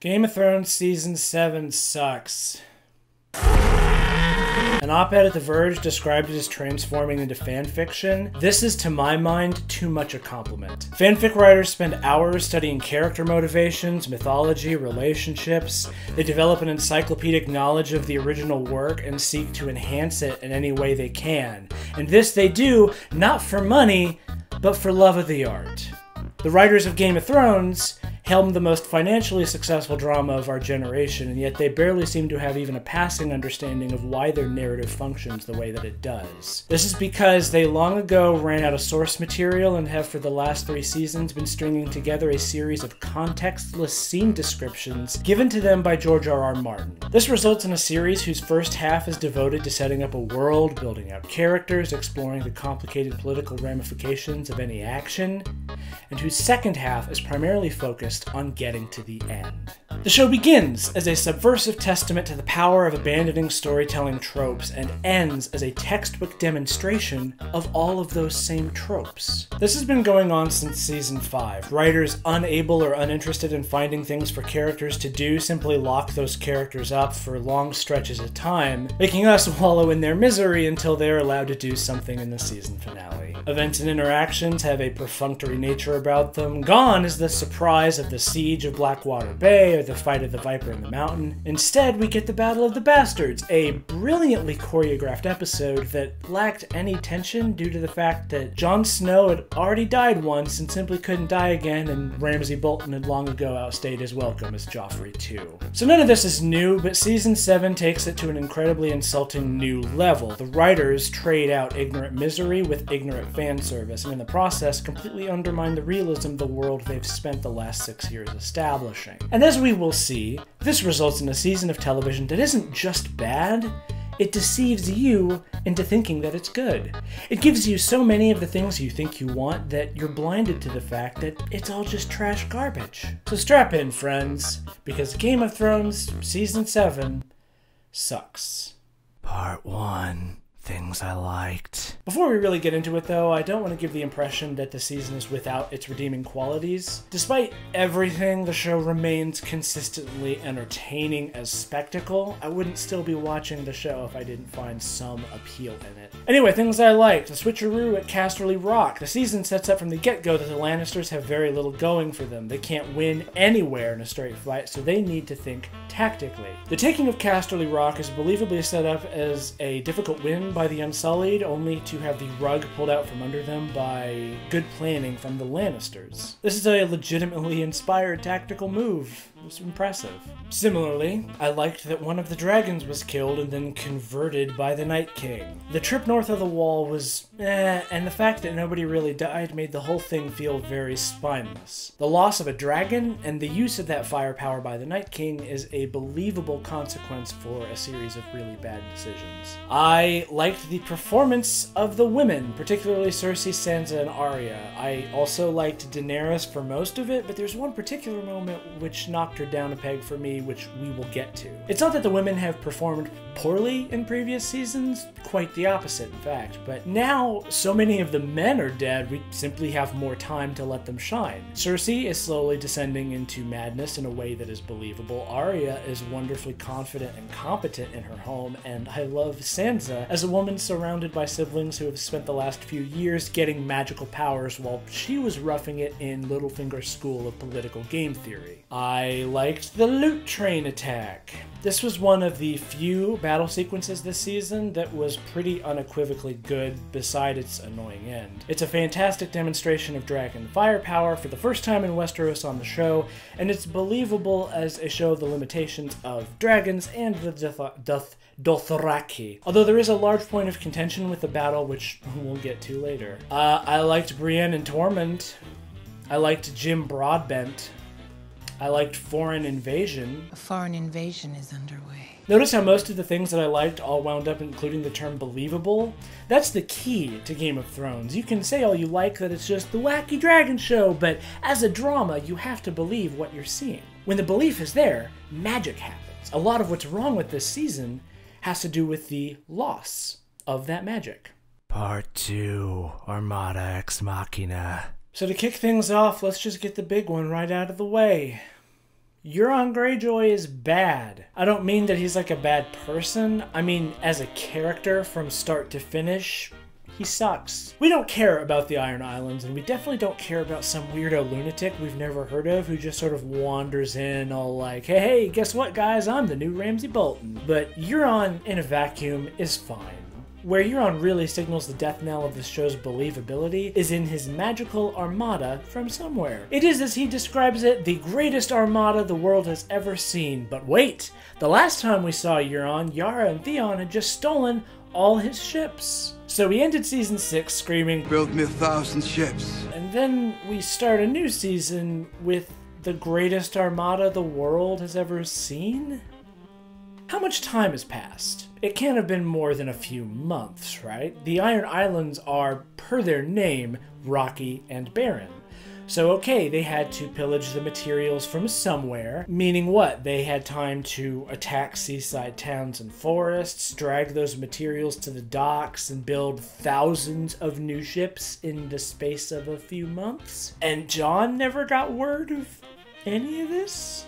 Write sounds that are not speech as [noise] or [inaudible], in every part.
Game of Thrones Season 7 sucks. An op ed at The Verge described it as transforming into fanfiction. This is, to my mind, too much a compliment. Fanfic writers spend hours studying character motivations, mythology, relationships. They develop an encyclopedic knowledge of the original work and seek to enhance it in any way they can. And this they do not for money, but for love of the art. The writers of Game of Thrones helmed the most financially successful drama of our generation, and yet they barely seem to have even a passing understanding of why their narrative functions the way that it does. This is because they long ago ran out of source material and have for the last three seasons been stringing together a series of contextless scene descriptions given to them by George R. R. Martin. This results in a series whose first half is devoted to setting up a world, building out characters, exploring the complicated political ramifications of any action, and whose second half is primarily focused on getting to the end. The show begins as a subversive testament to the power of abandoning storytelling tropes and ends as a textbook demonstration of all of those same tropes. This has been going on since season 5. Writers unable or uninterested in finding things for characters to do simply lock those characters up for long stretches of time, making us [laughs] wallow in their misery until they are allowed to do something in the season finale. Events and interactions have a perfunctory nature about them. Gone is the surprise of the siege of Blackwater Bay or the fight of the Viper in the Mountain. Instead, we get the Battle of the Bastards, a brilliantly choreographed episode that lacked any tension due to the fact that Jon Snow had already died once and simply couldn't die again, and Ramsay Bolton had long ago outstayed his welcome as Joffrey too. So none of this is new, but season 7 takes it to an incredibly insulting new level. The writers trade out ignorant misery with ignorant fan service, and in the process completely undermine the realism of the world they've spent the last six years establishing. And as we will see, this results in a season of television that isn't just bad, it deceives you into thinking that it's good. It gives you so many of the things you think you want that you're blinded to the fact that it's all just trash garbage. So strap in, friends, because Game of Thrones Season 7 sucks. Part 1 things I liked. Before we really get into it though, I don't want to give the impression that the season is without its redeeming qualities. Despite everything, the show remains consistently entertaining as spectacle. I wouldn't still be watching the show if I didn't find some appeal in it. Anyway, things I liked. The switcheroo at Casterly Rock. The season sets up from the get-go that the Lannisters have very little going for them. They can't win anywhere in a straight fight, so they need to think tactically. The taking of Casterly Rock is believably set up as a difficult win by the Unsullied, only to have the rug pulled out from under them by good planning from the Lannisters. This is a legitimately inspired tactical move. It was impressive. Similarly, I liked that one of the dragons was killed and then converted by the Night King. The trip north of the wall was eh, and the fact that nobody really died made the whole thing feel very spineless. The loss of a dragon and the use of that firepower by the Night King is a believable consequence for a series of really bad decisions. I liked the performance of the women, particularly Cersei, Sansa, and Arya. I also liked Daenerys for most of it, but there's one particular moment which knocked her down a peg for me, which we will get to. It's not that the women have performed poorly in previous seasons, quite the opposite, in fact, but now so many of the men are dead, we simply have more time to let them shine. Cersei is slowly descending into madness in a way that is believable. Arya is wonderfully confident and competent in her home, and I love Sansa as a woman surrounded by siblings who have spent the last few years getting magical powers while she was roughing it in Littlefinger's school of political game theory. I liked the loot train attack. This was one of the few battle sequences this season that was pretty unequivocally good beside its annoying end. It's a fantastic demonstration of dragon firepower for the first time in Westeros on the show, and it's believable as a show of the limitations of dragons and the Doth- Doth- Dothraki. Although there is a large point of contention with the battle, which we'll get to later. Uh, I liked Brienne and Tormund. I liked Jim Broadbent. I liked Foreign Invasion. A foreign invasion is underway. Notice how most of the things that I liked all wound up including the term believable? That's the key to Game of Thrones. You can say all you like that it's just the wacky dragon show, but as a drama, you have to believe what you're seeing. When the belief is there, magic happens. A lot of what's wrong with this season has to do with the loss of that magic. Part 2 Armada Ex Machina. So to kick things off, let's just get the big one right out of the way. Euron Greyjoy is bad. I don't mean that he's like a bad person. I mean, as a character from start to finish, he sucks. We don't care about the Iron Islands, and we definitely don't care about some weirdo lunatic we've never heard of who just sort of wanders in all like, hey, hey, guess what, guys? I'm the new Ramsay Bolton. But Euron in a vacuum is fine. Where Euron really signals the death knell of the show's believability is in his magical armada from somewhere. It is, as he describes it, the greatest armada the world has ever seen. But wait! The last time we saw Euron, Yara and Theon had just stolen all his ships. So we ended season 6 screaming, Build me a thousand ships. and then we start a new season with the greatest armada the world has ever seen? How much time has passed? It can't have been more than a few months, right? The Iron Islands are, per their name, rocky and barren. So, okay, they had to pillage the materials from somewhere, meaning what? They had time to attack seaside towns and forests, drag those materials to the docks, and build thousands of new ships in the space of a few months? And Jon never got word of any of this?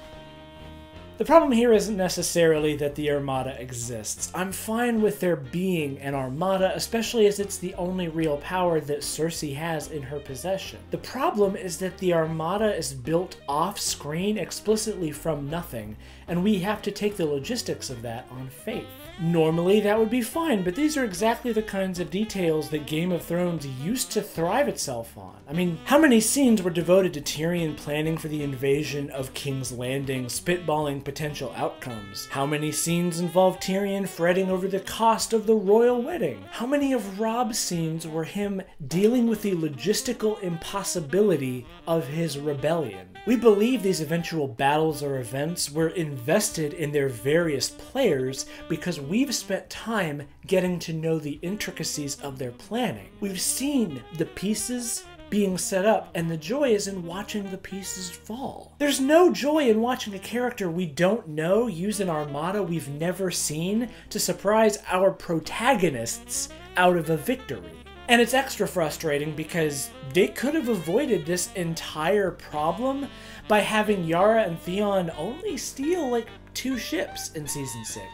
The problem here isn't necessarily that the Armada exists. I'm fine with there being an Armada, especially as it's the only real power that Cersei has in her possession. The problem is that the Armada is built off screen explicitly from nothing, and we have to take the logistics of that on faith. Normally that would be fine, but these are exactly the kinds of details that Game of Thrones used to thrive itself on. I mean, how many scenes were devoted to Tyrion planning for the invasion of King's Landing, spitballing potential outcomes? How many scenes involved Tyrion fretting over the cost of the royal wedding? How many of Robb's scenes were him dealing with the logistical impossibility of his rebellion? We believe these eventual battles or events were invested in their various players because we've spent time getting to know the intricacies of their planning. We've seen the pieces being set up, and the joy is in watching the pieces fall. There's no joy in watching a character we don't know use an armada we've never seen to surprise our protagonists out of a victory. And it's extra frustrating because they could have avoided this entire problem by having Yara and Theon only steal like two ships in season 6.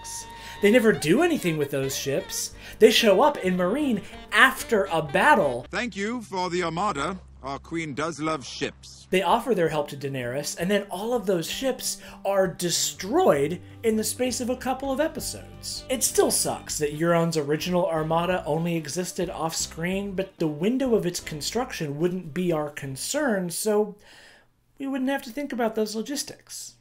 They never do anything with those ships. They show up in Meereen after a battle. Thank you for the Armada. Our queen does love ships. They offer their help to Daenerys, and then all of those ships are destroyed in the space of a couple of episodes. It still sucks that Euron's original armada only existed off screen, but the window of its construction wouldn't be our concern, so we wouldn't have to think about those logistics.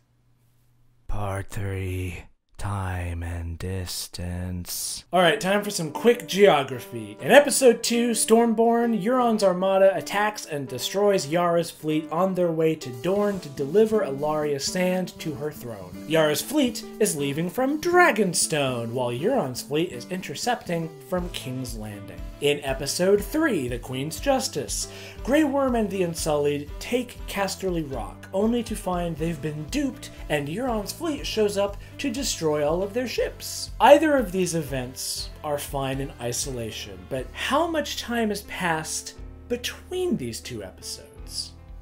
Part 3 Time and Distance. Alright, time for some quick geography. In episode 2, Stormborn, Euron's armada attacks and destroys Yara's fleet on their way to Dorne to deliver Ellaria Sand to her throne. Yara's fleet is leaving from Dragonstone, while Euron's fleet is intercepting from King's Landing. In episode 3, The Queen's Justice, Grey Worm and the Unsullied take Casterly Rock, only to find they've been duped and Euron's fleet shows up to destroy all of their ships. Either of these events are fine in isolation, but how much time has passed between these two episodes?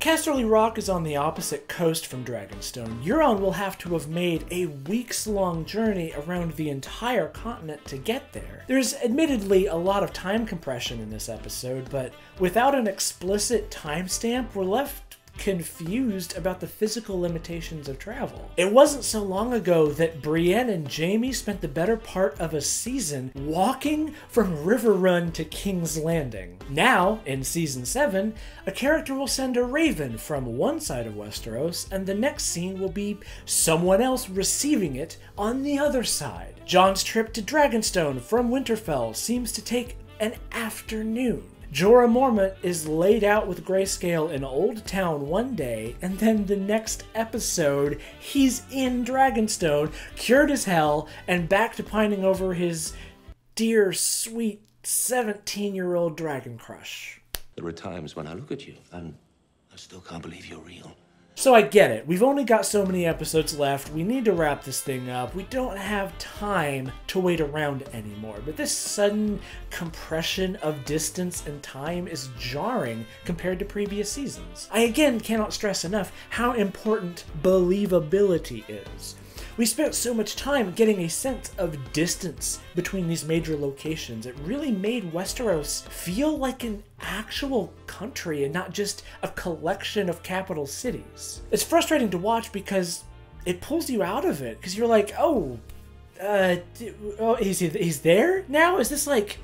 Casterly Rock is on the opposite coast from Dragonstone. Euron will have to have made a weeks long journey around the entire continent to get there. There's admittedly a lot of time compression in this episode, but without an explicit timestamp, we're left confused about the physical limitations of travel. It wasn't so long ago that Brienne and Jaime spent the better part of a season walking from Riverrun to King's Landing. Now, in season 7, a character will send a raven from one side of Westeros, and the next scene will be someone else receiving it on the other side. Jon's trip to Dragonstone from Winterfell seems to take an afternoon. Jorah Mormont is laid out with grayscale in Oldtown one day, and then the next episode, he's in Dragonstone, cured as hell, and back to pining over his dear, sweet 17 year old dragon crush. There are times when I look at you and I still can't believe you're real. So I get it. We've only got so many episodes left. We need to wrap this thing up. We don't have time to wait around anymore. But this sudden compression of distance and time is jarring compared to previous seasons. I again cannot stress enough how important believability is. We spent so much time getting a sense of distance between these major locations. It really made Westeros feel like an actual country and not just a collection of capital cities. It's frustrating to watch because it pulls you out of it because you're like, oh, uh, oh, he's he's there now. Is this like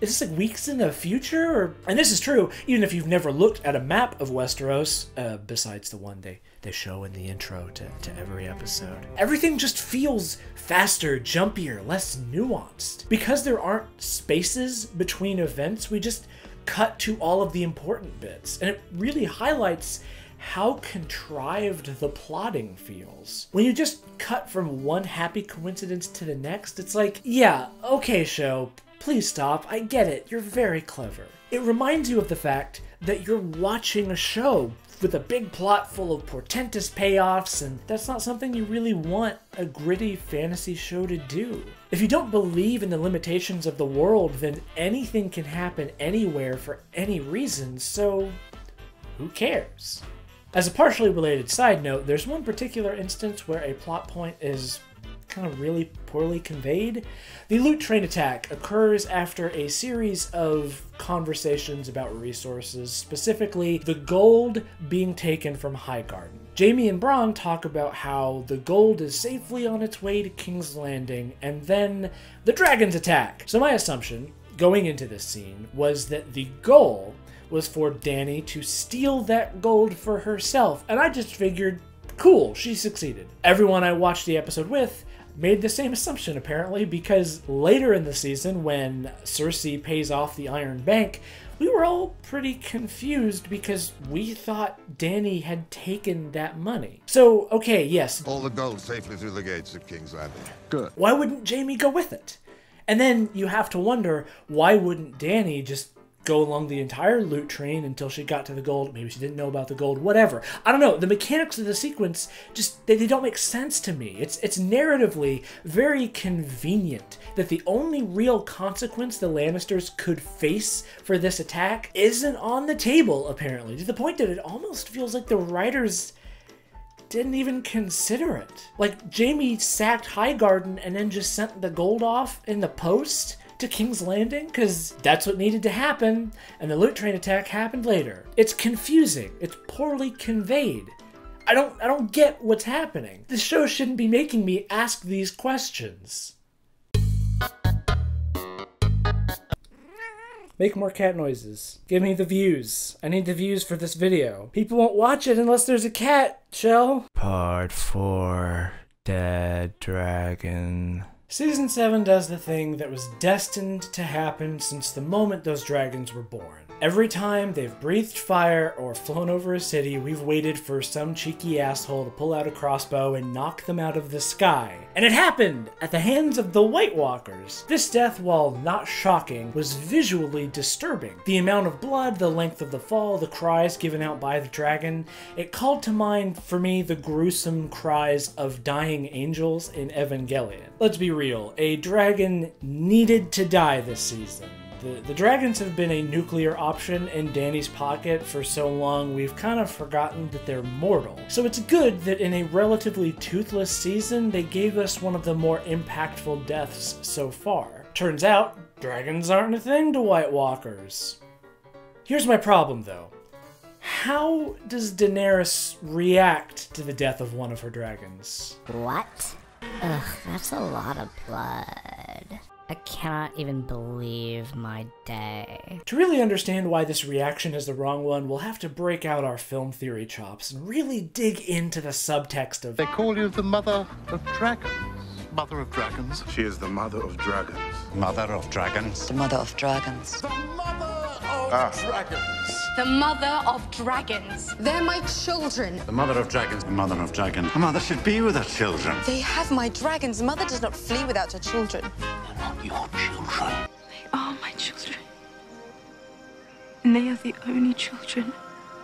is this like weeks in the future? Or and this is true even if you've never looked at a map of Westeros, uh, besides the one they they show in the intro to, to every episode. Everything just feels faster, jumpier, less nuanced. Because there aren't spaces between events, we just cut to all of the important bits, and it really highlights how contrived the plotting feels. When you just cut from one happy coincidence to the next, it's like, yeah, okay, show, Please stop, I get it, you're very clever. It reminds you of the fact that you're watching a show with a big plot full of portentous payoffs, and that's not something you really want a gritty fantasy show to do. If you don't believe in the limitations of the world, then anything can happen anywhere for any reason, so who cares? As a partially related side note, there's one particular instance where a plot point is kind of really poorly conveyed. The loot train attack occurs after a series of conversations about resources, specifically the gold being taken from Highgarden. Jaime and Bronn talk about how the gold is safely on its way to King's Landing, and then the dragons attack. So my assumption going into this scene was that the goal was for Dany to steal that gold for herself, and I just figured, cool, she succeeded. Everyone I watched the episode with made the same assumption apparently because later in the season when Cersei pays off the Iron Bank, we were all pretty confused because we thought Dany had taken that money. So, okay, yes. All the gold safely through the gates of King's Landing. Good. Why wouldn't Jaime go with it? And then you have to wonder why wouldn't Dany just go along the entire loot train until she got to the gold. Maybe she didn't know about the gold, whatever. I don't know. The mechanics of the sequence just they, they don't make sense to me. It's it's narratively very convenient that the only real consequence the Lannisters could face for this attack isn't on the table, apparently, to the point that it almost feels like the writers didn't even consider it. Like, Jaime sacked Highgarden and then just sent the gold off in the post to King's Landing because that's what needed to happen, and the loot train attack happened later. It's confusing. It's poorly conveyed. I don't I don't get what's happening. This show shouldn't be making me ask these questions. Make more cat noises. Give me the views. I need the views for this video. People won't watch it unless there's a cat, Shell. Part 4 Dead Dragon. Season 7 does the thing that was destined to happen since the moment those dragons were born. Every time they've breathed fire or flown over a city, we've waited for some cheeky asshole to pull out a crossbow and knock them out of the sky. And it happened at the hands of the White Walkers. This death, while not shocking, was visually disturbing. The amount of blood, the length of the fall, the cries given out by the dragon, it called to mind for me the gruesome cries of dying angels in Evangelion. Let's be real, a dragon needed to die this season. The, dragons have been a nuclear option in Dany's pocket for so long we've kind of forgotten that they're mortal. So it's good that in a relatively toothless season they gave us one of the more impactful deaths so far. Turns out, dragons aren't a thing to White Walkers. Here's my problem though. How does Daenerys react to the death of one of her dragons? What? Ugh, that's a lot of blood. I cannot even believe my day. To really understand why this reaction is the wrong one, we'll have to break out our film theory chops and really dig into the subtext of. They call you the mother of dragons. Mother of dragons. She is the mother of dragons. Mother of dragons. The mother of dragons. The mother of Ah. dragons. The mother of dragons. They're my children. The mother of dragons. The mother of dragons. A mother should be with her children. They have my dragons. Mother does not flee without her children. Not your children. They are my children. And they are the only children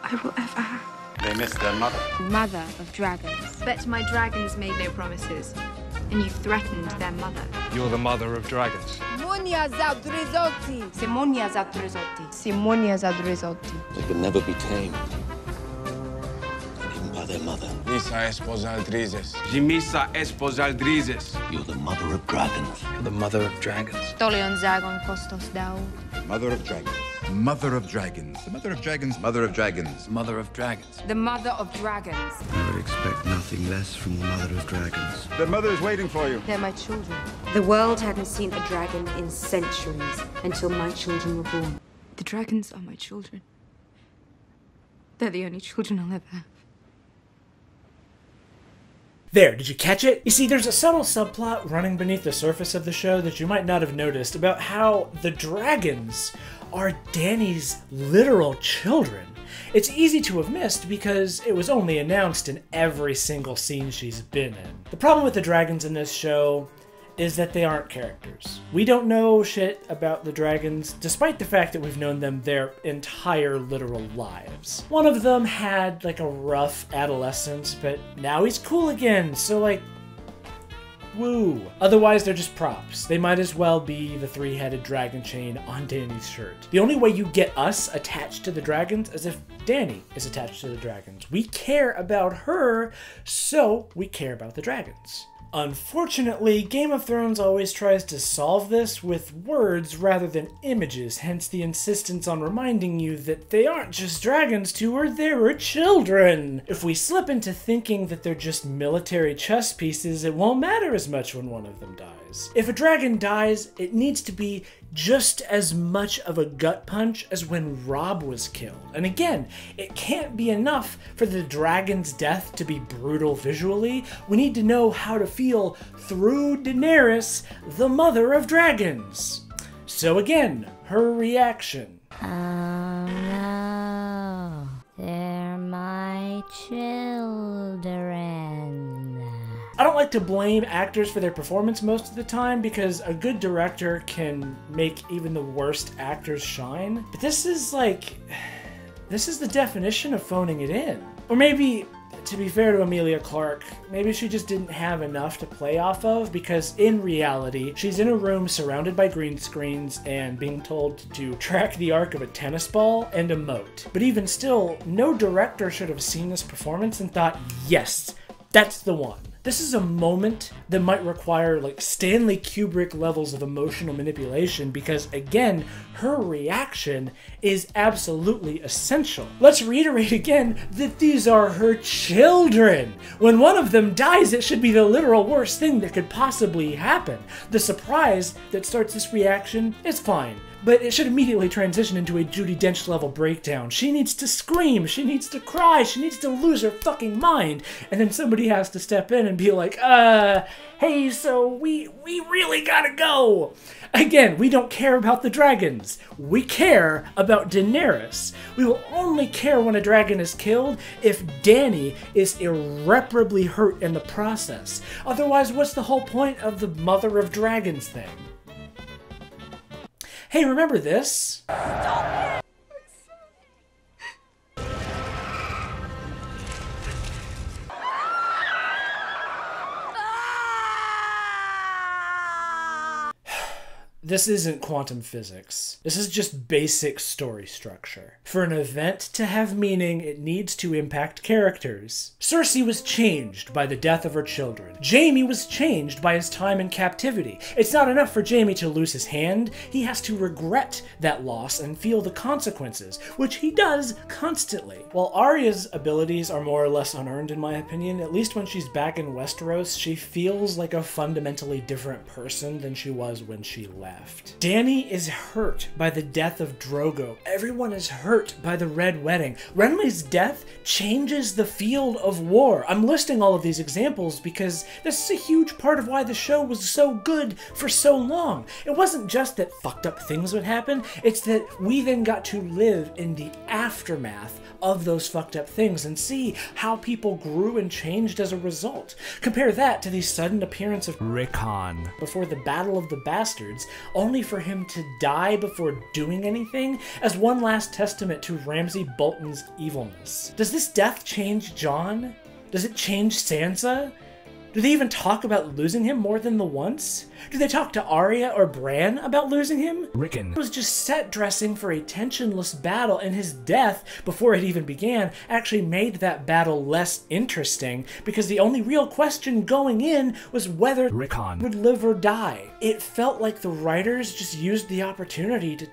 I will ever have. They miss their mother. Mother of dragons. But my dragons made no promises, and you threatened their mother. You're the mother of dragons. Simonia Zadrizotti. Simonia Zadrizotti. Simonia Zadrizotti. They can never be tamed. Not even by their mother. Misa Esposaldrizes. Jimisa Esposaldrizes. You're the mother of dragons. You're the mother of dragons. Tolion Zagon Kostos Dao. Mother of dragons. Mother of dragons. The mother of dragons. Mother of dragons. Mother of dragons. The mother of dragons. I would expect nothing less from the mother of dragons. The mother is waiting for you. They're my children. The world hadn't seen a dragon in centuries until my children were born. The dragons are my children. They're the only children I'll ever have. There, did you catch it? You see, there's a subtle subplot running beneath the surface of the show that you might not have noticed about how the dragons are Dany's literal children. It's easy to have missed because it was only announced in every single scene she's been in. The problem with the dragons in this show is that they aren't characters. We don't know shit about the dragons, despite the fact that we've known them their entire literal lives. One of them had like a rough adolescence, but now he's cool again, so like, woo. Otherwise, they're just props. They might as well be the three headed dragon chain on Dany's shirt. The only way you get us attached to the dragons is if Danny is attached to the dragons. We care about her, so we care about the dragons. Unfortunately, Game of Thrones always tries to solve this with words rather than images, hence the insistence on reminding you that they aren't just dragons to her, they're children. If we slip into thinking that they're just military chess pieces, it won't matter as much when one of them dies. If a dragon dies, it needs to be just as much of a gut punch as when Robb was killed. And again, it can't be enough for the dragon's death to be brutal visually. We need to know how to feel through Daenerys, the mother of dragons. So again, her reaction. Oh no, they're my children. I don't like to blame actors for their performance most of the time because a good director can make even the worst actors shine. But this is like. [sighs] This is the definition of phoning it in. Or maybe, to be fair to Emilia Clarke, maybe she just didn't have enough to play off of because in reality, she's in a room surrounded by green screens and being told to track the arc of a tennis ball and emote. But even still, no director should have seen this performance and thought, yes, that's the one. This is a moment that might require like Stanley Kubrick levels of emotional manipulation because, again, her reaction is absolutely essential. Let's reiterate again that these are her children. When one of them dies, it should be the literal worst thing that could possibly happen. The surprise that starts this reaction is fine but it should immediately transition into a Judi Dench level breakdown. She needs to scream, she needs to cry, she needs to lose her fucking mind, and then somebody has to step in and be like, uh, hey, so we we really gotta go. Again, we don't care about the dragons. We care about Daenerys. We will only care when a dragon is killed if Dany is irreparably hurt in the process. Otherwise, what's the whole point of the Mother of Dragons thing? Hey, remember this? This isn't quantum physics. This is just basic story structure. For an event to have meaning, it needs to impact characters. Cersei was changed by the death of her children. Jaime was changed by his time in captivity. It's not enough for Jaime to lose his hand, he has to regret that loss and feel the consequences, which he does constantly. While Arya's abilities are more or less unearned in my opinion, at least when she's back in Westeros, she feels like a fundamentally different person than she was when she left left. Dany is hurt by the death of Drogo. Everyone is hurt by the Red Wedding. Renly's death changes the field of war. I'm listing all of these examples because this is a huge part of why the show was so good for so long. It wasn't just that fucked up things would happen, it's that we then got to live in the aftermath of those fucked up things and see how people grew and changed as a result. Compare that to the sudden appearance of Rickon before the Battle of the Bastards, only for him to die before doing anything as one last testament to Ramsay Bolton's evilness. Does this death change Jon? Does it change Sansa? Do they even talk about losing him more than the once? Do they talk to Arya or Bran about losing him? Rickon was just set dressing for a tensionless battle, and his death, before it even began, actually made that battle less interesting because the only real question going in was whether Rickon would live or die. It felt like the writers just used the opportunity to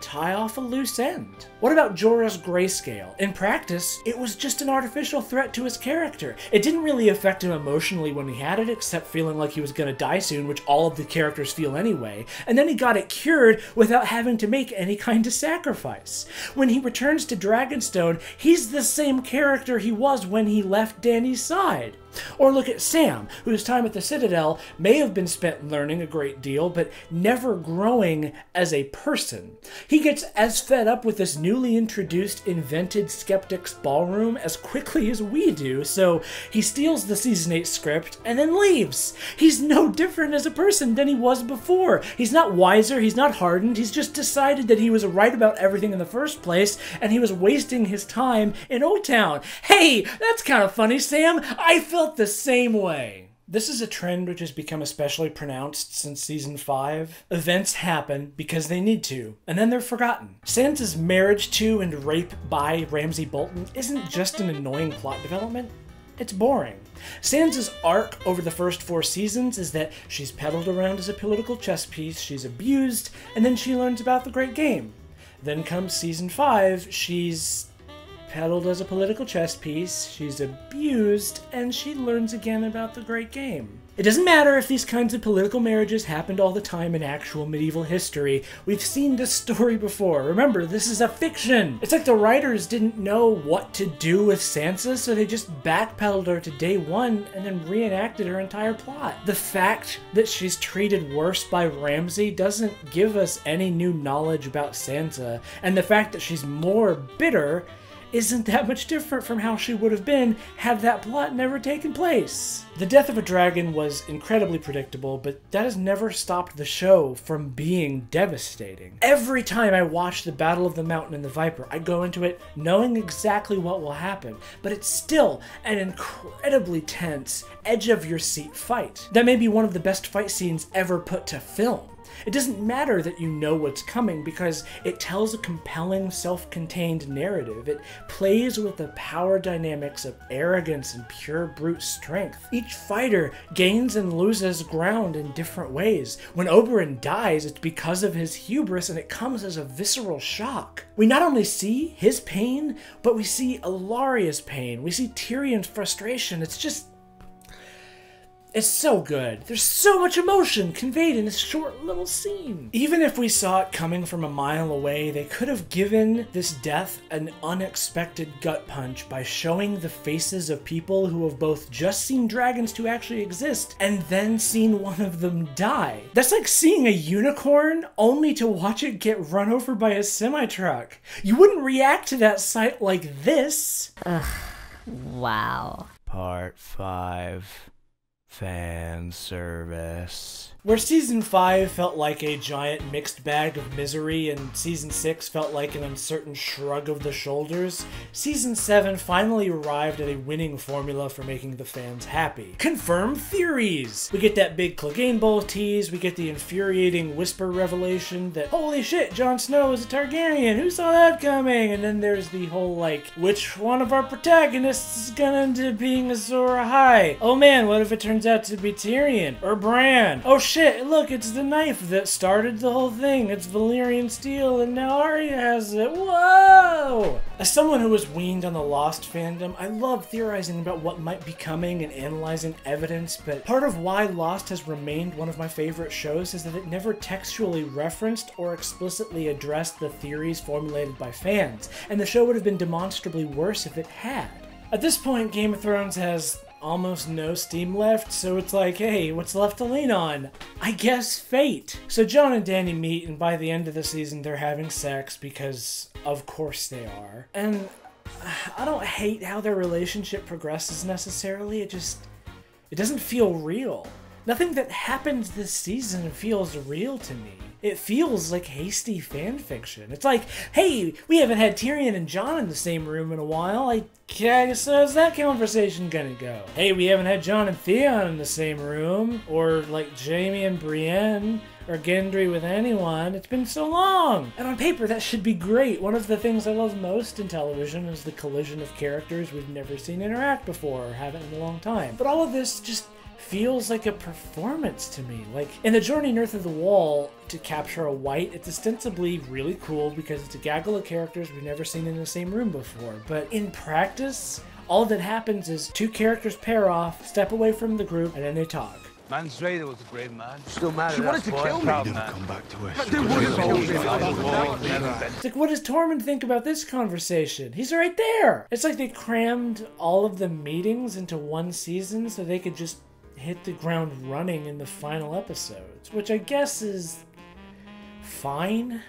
tie off a loose end. What about Jorah's grayscale? In practice, it was just an artificial threat to his character. It didn't really affect him emotionally when he had it, except feeling like he was gonna die soon, which all of the characters feel anyway. And then he got it cured without having to make any kind of sacrifice. When he returns to Dragonstone, he's the same character he was when he left Dany's side. Or look at Sam, whose time at the Citadel may have been spent learning a great deal, but never growing as a person. He gets as fed up with this newly introduced invented skeptics ballroom as quickly as we do, so he steals the season 8 script and then leaves. He's no different as a person than he was before. He's not wiser, he's not hardened, he's just decided that he was right about everything in the first place, and he was wasting his time in O Town. Hey, that's kind of funny, Sam. I felt the same way. This is a trend which has become especially pronounced since season 5. Events happen because they need to, and then they're forgotten. Sansa's marriage to and rape by Ramsay Bolton isn't just an annoying plot development, it's boring. Sansa's arc over the first four seasons is that she's peddled around as a political chess piece, she's abused, and then she learns about the great game. Then comes season 5, she's peddled as a political chess piece, she's abused, and she learns again about the great game. It doesn't matter if these kinds of political marriages happened all the time in actual medieval history. We've seen this story before. Remember, this is a fiction. It's like the writers didn't know what to do with Sansa, so they just backpedaled her to day one and then reenacted her entire plot. The fact that she's treated worse by Ramsay doesn't give us any new knowledge about Sansa, and the fact that she's more bitter isn't that much different from how she would have been had that plot never taken place. The death of a dragon was incredibly predictable, but that has never stopped the show from being devastating. Every time I watch the Battle of the Mountain and the Viper, I go into it knowing exactly what will happen, but it's still an incredibly tense, edge of your seat fight. That may be one of the best fight scenes ever put to film. It doesn't matter that you know what's coming because it tells a compelling, self contained narrative. It plays with the power dynamics of arrogance and pure brute strength. Each fighter gains and loses ground in different ways. When Oberyn dies, it's because of his hubris and it comes as a visceral shock. We not only see his pain, but we see Ellaria's pain. We see Tyrion's frustration. It's just it's so good. There's so much emotion conveyed in this short little scene. Even if we saw it coming from a mile away, they could have given this death an unexpected gut punch by showing the faces of people who have both just seen dragons to actually exist and then seen one of them die. That's like seeing a unicorn only to watch it get run over by a semi truck. You wouldn't react to that sight like this. Ugh. Wow. Part 5 Fan service. Where season 5 felt like a giant mixed bag of misery and season 6 felt like an uncertain shrug of the shoulders, season 7 finally arrived at a winning formula for making the fans happy. Confirm theories! We get that big Clegane Bowl tease, we get the infuriating whisper revelation that, holy shit, Jon Snow is a Targaryen, who saw that coming? And then there's the whole, like, which one of our protagonists is gonna end up being Azor Ahai? Oh man, what if it turns out to be Tyrion? Or Bran? Oh shit! shit, look, it's the knife that started the whole thing. It's Valyrian steel, and now Arya has it. Whoa! As someone who was weaned on the Lost fandom, I love theorizing about what might be coming and analyzing evidence, but part of why Lost has remained one of my favorite shows is that it never textually referenced or explicitly addressed the theories formulated by fans, and the show would have been demonstrably worse if it had. At this point, Game of Thrones has almost no steam left, so it's like, hey, what's left to lean on? I guess fate. So Jon and Dany meet, and by the end of the season, they're having sex because, of course, they are. And uh, I don't hate how their relationship progresses necessarily, it just. It doesn't feel real. Nothing that happens this season feels real to me. It feels like hasty fan fiction. It's like, hey, we haven't had Tyrion and Jon in the same room in a while. I guess uh, how's that conversation gonna go? Hey, we haven't had Jon and Theon in the same room, or like Jaime and Brienne or Gendry with anyone. It's been so long! And on paper, that should be great. One of the things I love most in television is the collision of characters we've never seen interact before or haven't in a long time. But all of this just feels like a performance to me. Like in the journey north of the wall to capture a white, it's ostensibly really cool because it's a gaggle of characters we've never seen in the same room before. But in practice, all that happens is two characters pair off, step away from the group, and then they talk. Mance Rayder was a great man. Still mad She at wanted to boy. kill me. Proud Never man. Come back to us. But they wouldn't kill me. It's like, what does Tormund think about this conversation? He's right there. It's like they crammed all of the meetings into one season so they could just hit the ground running in the final episodes, which I guess is fine.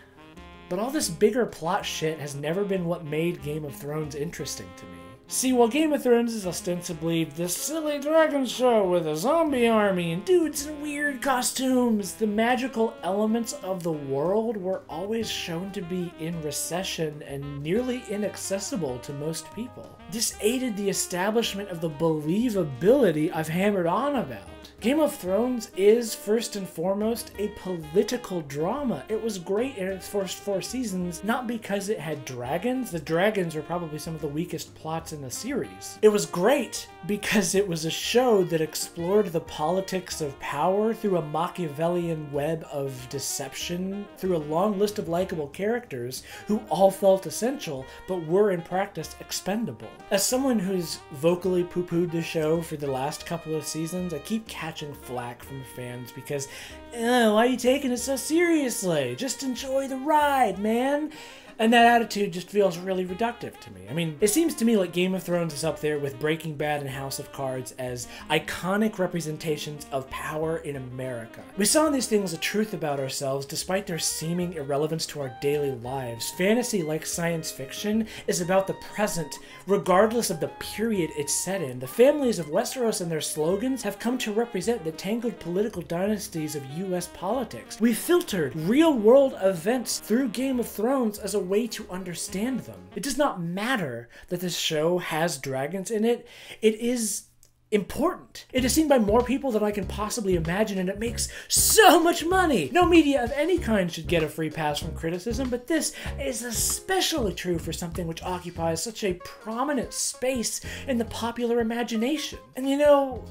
But all this bigger plot shit has never been what made Game of Thrones interesting to me. See, while Game of Thrones is ostensibly this silly dragon show with a zombie army and dudes in weird costumes, the magical elements of the world were always shown to be in recession and nearly inaccessible to most people. This aided the establishment of the believability I've hammered on about. Game of Thrones is, first and foremost, a political drama. It was great in its first four seasons, not because it had dragons. The dragons were probably some of the weakest plots in the series. It was great because it was a show that explored the politics of power through a Machiavellian web of deception, through a long list of likable characters who all felt essential but were in practice expendable. As someone who's vocally poo pooed the show for the last couple of seasons, I keep catching flack from fans because, why are you taking it so seriously? Just enjoy the ride, man. And that attitude just feels really reductive to me. I mean, it seems to me like Game of Thrones is up there with Breaking Bad and House of Cards as iconic representations of power in America. We saw in these things a truth about ourselves despite their seeming irrelevance to our daily lives. Fantasy, like science fiction, is about the present, regardless of the period it's set in. The families of Westeros and their slogans have come to represent the tangled political dynasties of US politics. We filtered real world events through Game of Thrones as a way to understand them. It does not matter that this show has dragons in it, it is important. It is seen by more people than I can possibly imagine, and it makes so much money. No media of any kind should get a free pass from criticism, but this is especially true for something which occupies such a prominent space in the popular imagination. And you know,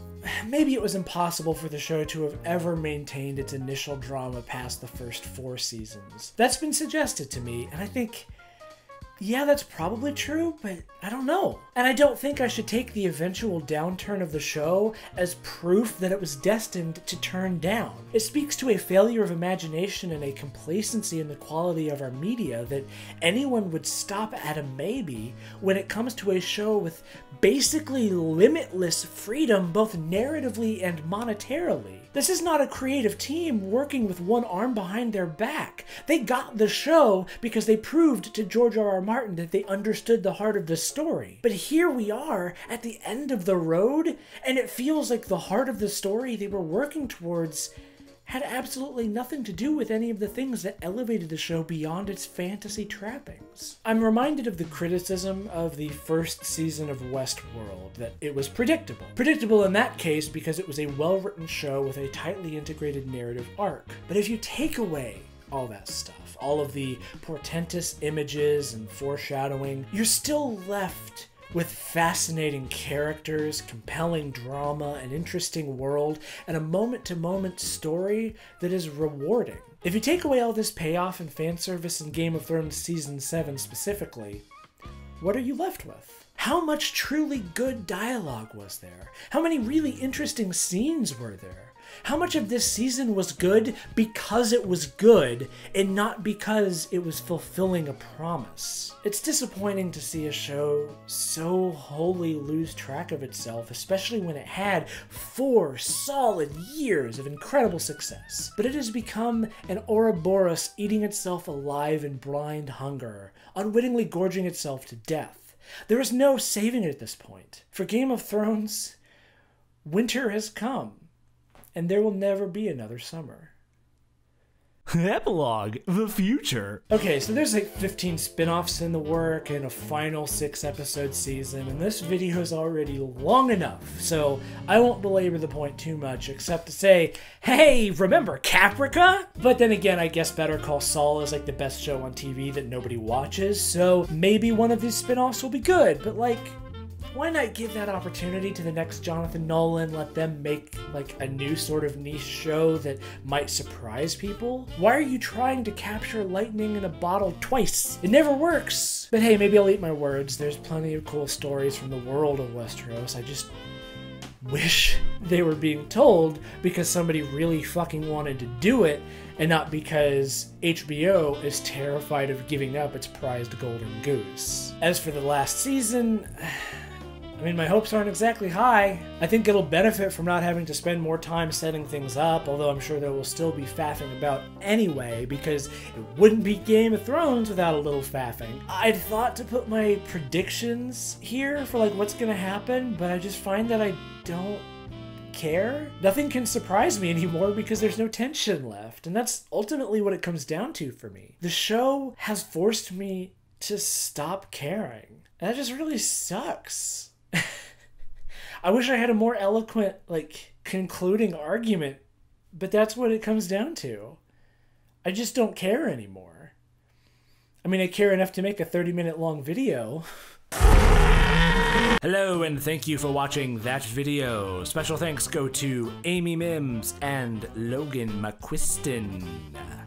maybe it was impossible for the show to have ever maintained its initial drama past the first four seasons. That's been suggested to me, and I think yeah, that's probably true, but I don't know. And I don't think I should take the eventual downturn of the show as proof that it was destined to turn down. It speaks to a failure of imagination and a complacency in the quality of our media that anyone would stop at a maybe when it comes to a show with basically limitless freedom both narratively and monetarily. This is not a creative team working with one arm behind their back. They got the show because they proved to George R. R. Martin that they understood the heart of the story. But here we are at the end of the road, and it feels like the heart of the story they were working towards had absolutely nothing to do with any of the things that elevated the show beyond its fantasy trappings. I'm reminded of the criticism of the first season of Westworld that it was predictable. Predictable in that case because it was a well written show with a tightly integrated narrative arc. But if you take away all that stuff, all of the portentous images and foreshadowing, you're still left with fascinating characters, compelling drama, an interesting world, and a moment to moment story that is rewarding. If you take away all this payoff and fan service in Game of Thrones Season 7 specifically, what are you left with? How much truly good dialogue was there? How many really interesting scenes were there? How much of this season was good because it was good and not because it was fulfilling a promise? It's disappointing to see a show so wholly lose track of itself, especially when it had four solid years of incredible success. But it has become an Ouroboros eating itself alive in blind hunger, unwittingly gorging itself to death. There is no saving it at this point. For Game of Thrones, winter has come and there will never be another summer. [laughs] Epilogue The Future. Okay, so there's like 15 spin offs in the work and a final six episode season, and this video is already long enough, so I won't belabor the point too much except to say, hey, remember Caprica? But then again, I guess Better Call Saul is like the best show on TV that nobody watches, so maybe one of these spin offs will be good, but like, why not give that opportunity to the next Jonathan Nolan? Let them make like a new sort of niche show that might surprise people? Why are you trying to capture lightning in a bottle twice? It never works. But hey, maybe I'll eat my words. There's plenty of cool stories from the world of Westeros. I just wish they were being told because somebody really fucking wanted to do it and not because HBO is terrified of giving up its prized golden goose. As for the last season, [sighs] I mean, my hopes aren't exactly high. I think it'll benefit from not having to spend more time setting things up, although I'm sure there will still be faffing about anyway, because it wouldn't be Game of Thrones without a little faffing. I'd thought to put my predictions here for like what's gonna happen, but I just find that I don't care. Nothing can surprise me anymore because there's no tension left, and that's ultimately what it comes down to for me. The show has forced me to stop caring. And that just really sucks. [laughs] I wish I had a more eloquent, like, concluding argument, but that's what it comes down to. I just don't care anymore. I mean, I care enough to make a 30 minute long video. [laughs] Hello, and thank you for watching that video. Special thanks go to Amy Mims and Logan McQuiston.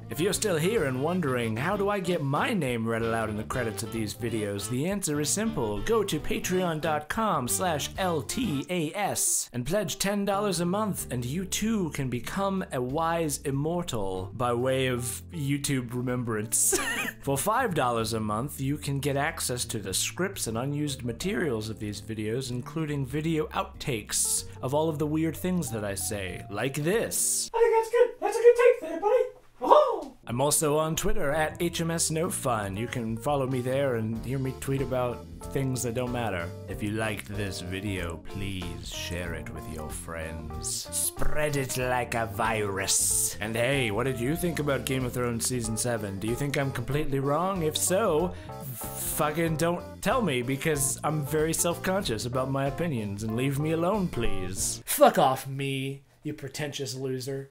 If you're still here and wondering, how do I get my name read aloud in the credits of these videos, the answer is simple. Go to patreon.com slash LTAS and pledge $10 a month, and you too can become a wise immortal by way of YouTube remembrance. [laughs] For $5 a month, you can get access to the scripts and unused materials of these videos, including video outtakes of all of the weird things that I say, like this. I think that's good. That's a good take there, buddy. Oh! I'm also on Twitter at HMSNoFun. You can follow me there and hear me tweet about things that don't matter. If you liked this video, please share it with your friends. Spread it like a virus. And hey, what did you think about Game of Thrones Season 7? Do you think I'm completely wrong? If so, fucking don't tell me because I'm very self conscious about my opinions and leave me alone, please. Fuck off, me, you pretentious loser.